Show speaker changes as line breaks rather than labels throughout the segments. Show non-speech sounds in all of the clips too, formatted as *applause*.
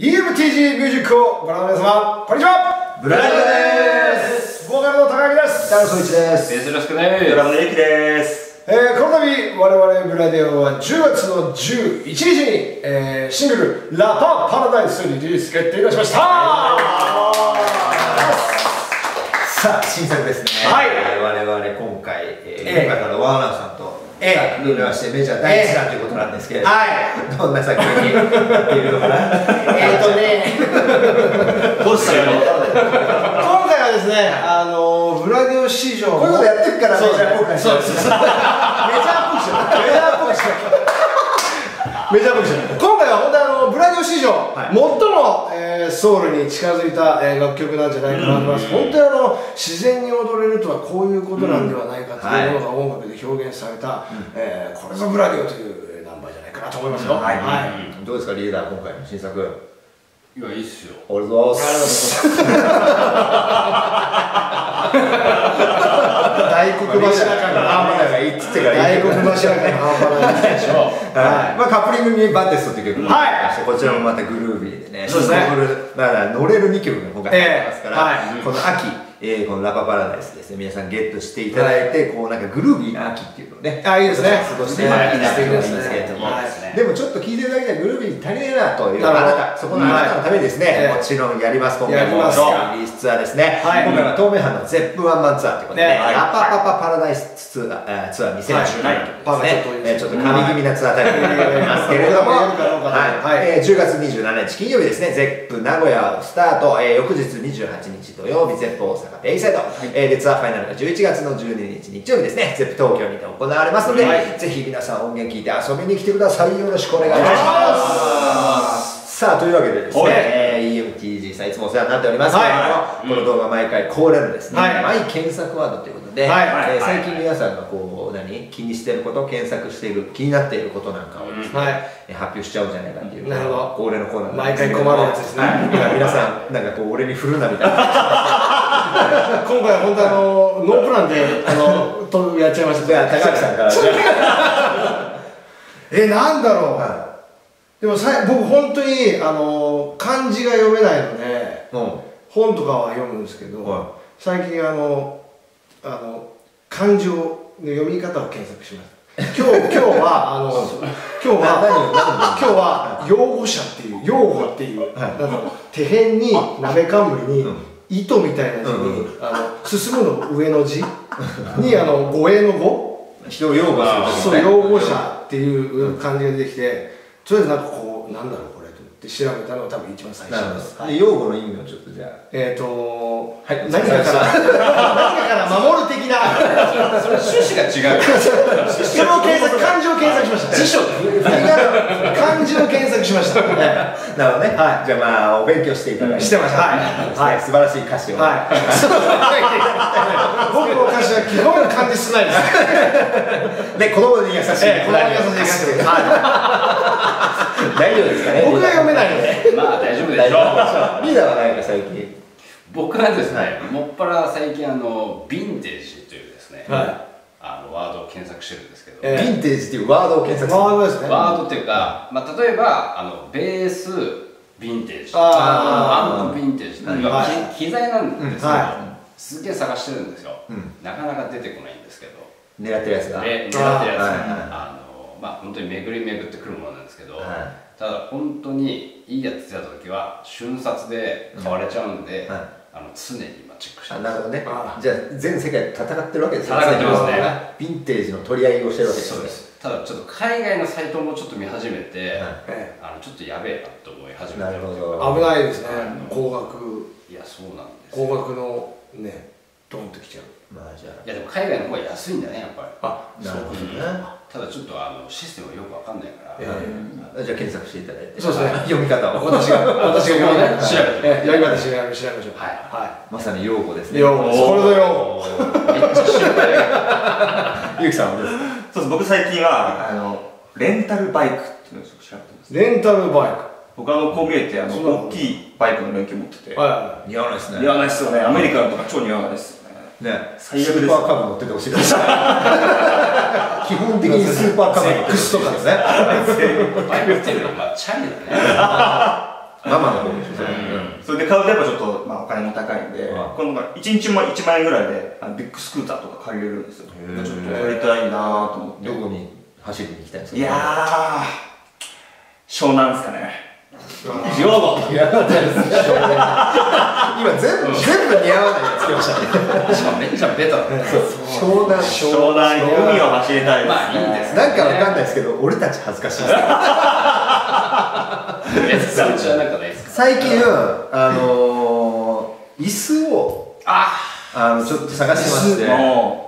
EMTG ミュージックをご覧の皆様、こんにちは。
ブラジルです。
ボーカルの高木です。
北野総一です。
よろしくです
ドラムのゆきです。
えー、この度我々ブラディオは10月の11日に、えー、シングル「ラパパラダイス」にリリース決定いたしました。
さあ新作ですね。
はい。
えー我々今回、えー
ええ。
今回からワーナーさんと
ええ。
ルールはしてメジャー第一弾ということなんですけれども、
はい。
どんな作品になっているのかな？
えっとね。*laughs*
どうしたの
今回はですねあのブラディオ史上
こういうことやってるからメジャー公開
そうです。メジャーっぽくしてメジャーっぽくしてメジャーっぽくして今回は本当オ史上、
はい。
最も、えーソウルに近づいた、えー楽曲なんじゃないかなと思います、本当にあの自然に踊れるとはこういうことなんではないかというものが音楽で表現された、えーこれぞブラディオというえーナンバーじゃないかなと思いますよ、
はい、
はい。
どうですかリーダー今回の新作。
いやいいっすよ。
オールドース
大黒柱感が半端ない
っつってから
大黒柱感が半端ないでしょ。
はい、まあ、カップリングにバッテストという曲も
はい。
ありましてこちらもまたグルービーでね
そうですね。
だから乗れる2曲の方が入ってますから、この秋、えーこのラパパラダイスですね。皆さんゲットしていただいて、こうなんかグルービーな秋っていうのをね
あいいですね。
過ごしていただきたいと思いますけれども、
はい
でもちょっと聞いてるだけではグルービーに足りねえなというあ
な
たそこのあなたのためにですね、
はい
もちろんやります。今回も
やりますか。
リリースツアーですね、
はい。
今回は東名阪の Zepp ワンマンツアーということで、
ね
ラパパパパラダイスツアー、えーツアー2017
はい。
とい。うですね、ちょっと噛み気味なツアータイトルになりますけれども、
やるかどうか
はい。
はい。
えー10月27日金曜日ですね、 Zepp 名古屋をスタート、えー翌日28日土曜日、 Zepp 大阪ベイサイド、えーでツアーファイナルが11月の12日日曜日ですね、 Zepp 東京にて行われますので、
はい。
ぜひ皆さん音源聞いて遊びに来てください。よろしくお願いします。さあというわけでですね、
はい。
えー EMTG さんいつもお世話になっておりますけれども、
は
この動画毎回恒例のですね、
はい。
マイ検索ワードということで、
はい。
えー
はい。
最近皆さんがこう何気にしていること検索している気になっていることなんかをですね、
はい。
えー発表しちゃおうじゃないかっていう
なるほど。
恒例のコーナー
毎回困るやつですね
はい。今皆さんなんかこう俺に振るなみたいな。
今回は本当あのノープランであのとやっちゃいました。
高木さんから *laughs*
えなんだろう、
は
でもさい僕本当にあの漢字が読めないので
あうん。
本とかは読むんですけど、
は
最近あのあの漢字をの読み方を検索しました今日 *laughs* 今日はあの今日は今日は用語者っていう用語っていう、
はい。
なんだろう手辺に鍋冠に、
うん。
糸みたいな字に、
うんう
あの進むの上の字にあの護衛の語
人を擁護する時
そう
ね
擁護者っていう漢字が出てきてとりあえずなんかこうなんだろうこれと思って調べたのが多分一番最初です、はい、
擁護の意味をちょっとじゃあ。
えっ、ー、と、
はい
何かから何かから守る的な。
それ趣旨が違う。*laughs*
それを検索漢字を検索しました
辞書
漢字を検索しました、は *laughs*
なるほどね、
はい。
じゃあまあお勉強していただいて。
してました。はい。
はい、素晴らしい歌詞を、
はい。*laughs* 僕の歌詞は基本漢字少ないです。
で *laughs* 子供に優しい、
ええ子供に優しい歌詞です。
大丈夫ですかね
僕が読めないので。
まあ大丈夫で
大しょう。リーダーは何か最近。
僕はですねもっぱら最近あのヴィンテージというですね
は
あのワードを検索してるんですけど。
え
ヴィンテージっていうワードを検索する。
ワードですね。
ワードっていうか、まあ、例えばあのベースヴィンテージ。
あー。
アンプヴィンテージ。っていう
はい。
機機材なんですけど、
うん。は
すげえ探してるんですよ、
うん。
なかなか出てこないんですけど。
狙ってるやつが
で狙ってるやつ
はい。はい。
あのまあ本当に巡り巡ってくるものなんですけど、
はい
ただ本当にいいやつ出た時は瞬殺で買われちゃうんで、
うんはい。
あの常に今チェックして
あ
ます。
なるほどね。
あ
じゃあ全世界で戦ってるわけです
戦ってますね。
ヴィンテージの取り合いをしてるわけですね。
そうです。ただちょっと海外のサイトもちょっと見始めて、
はい。
え
あのちょっとやべえなと思い始めて。
なるほど。
え危ないですね。高額、
いやそうなんですよ。
高額のね、ドンときちゃう。
まあじゃ
いやでも海外の方が安いんだねやっぱり。
あ、
あなるほどね。
ただちょっとあのシステムがよくわかんないから、
え
あじゃあ検索していただいて。
そうですね。*laughs*
読み方を。
私が、私が読み
ね調べて
ええ読み方調べ調べましょう。
はい。
は
まさに用語です
い。
ね。
用語です。これぞ用語。
めっちゃ心配だ
ゆうきさんはどうですか？
そうです。僕最近はあのレンタルバイクっていうのを調べてます。
レンタルバイ
僕あのこう見えてあの大きいバイクの免許持ってて。
ク。は
似合わないです
似合わないっすよね。アメリカンとか超似合わないっすよね。
ね。
最悪です。
スーパーカブ乗っててほしいです *laughs* 基本的にスーパーカブ乗っててほしいですね。
バイクっていうのはまあチャリだね。
ママの方でしょそれ、
うん。それで買うとやっぱちょっと、まあ、お金も高いんで、
うん
この1日も1万円ぐらいであのビッグスクーターとか借りれるんですよ。ちょっとやりたいなと思って。
どこに走りに行きたいんですか？
いやー湘南ですかね兵庫
いや今全部、全部似合わないやつ来ましたね。
しかもめっちゃベタだね。
湘南
湘南に海を走りたいです、
まあいいです
なんかわかんないですけど俺たち恥ずかしいです
えそっちはなんかないですか
最近あのー、椅子を
あ
あのちょっと探してまして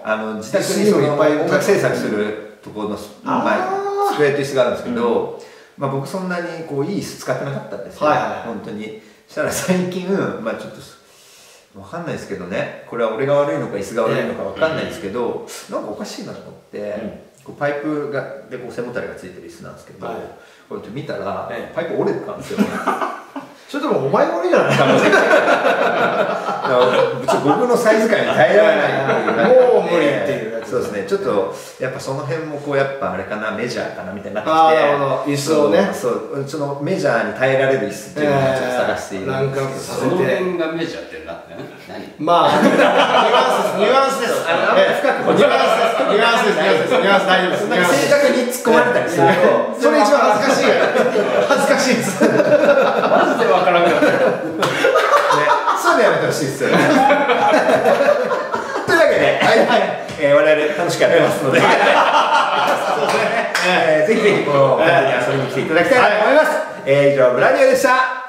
あの自宅に
いっぱい
音楽制作するところの、まあ、机と椅子があるんですけど、まあ、僕そんなにこういい椅子使ってなかったんですよ、
はいはいはい。
本当に。そしたら最近、まあ、ちょっとわかんないですけどね。これは俺が悪いのか椅子が悪いのかわかんないですけど、なんかおかしいなと思って、こうパイプがでこう背もたれがついてる椅子なんですけど、
はい。
こうやって見たら、
ええ。
パイプ折れてたんですよ
それともお前が悪いじゃない？
僕のサイズ感に耐えられない
もう無理っていう
そうですね。ちょっとやっぱその辺もこうやっぱあれかなメジャーかなみたいになってきて
椅子をね。
そうそのメジャーに耐えられる椅子っていうのをちょっと探している
えーランクアップ
その辺がメジャーってなっ
まあ、ニュアンスです。ニュアンスです。
あの
ええ
深く
ニュアンスです。ニュアンスです。ニュアンスです。ニュアンス大丈夫です。
なんか正確に突っ込まれたりすると
それ一番恥ずかしい。恥ずかしいです。
マジでわからんかった
ね、そういうのやめてほしいですよね。というわけで、はいはい、えー、我々楽しくやってますので、えーぜひぜひこの、本当に遊びに来ていただきたいと思います。えー以上、ブラディオでした。